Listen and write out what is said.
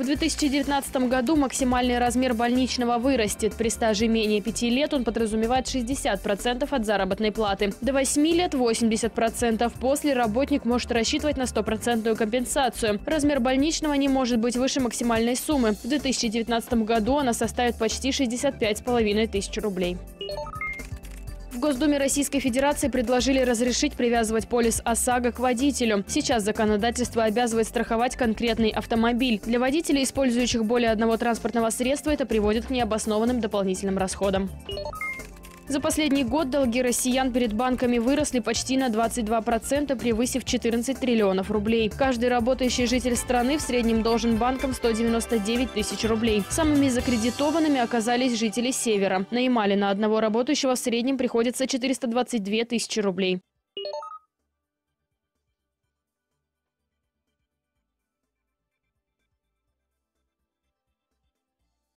В 2019 году максимальный размер больничного вырастет. При стаже менее 5 лет он подразумевает 60% от заработной платы. До 8 лет 80%. После работник может рассчитывать на стопроцентную компенсацию. Размер больничного не может быть выше максимальной суммы. В 2019 году она составит почти 65,5 тысяч рублей. В Госдуме Российской Федерации предложили разрешить привязывать полис ОСАГО к водителю. Сейчас законодательство обязывает страховать конкретный автомобиль. Для водителей, использующих более одного транспортного средства, это приводит к необоснованным дополнительным расходам. За последний год долги россиян перед банками выросли почти на 22%, превысив 14 триллионов рублей. Каждый работающий житель страны в среднем должен банкам 199 тысяч рублей. Самыми закредитованными оказались жители Севера. На Ямале на одного работающего в среднем приходится 422 тысячи рублей.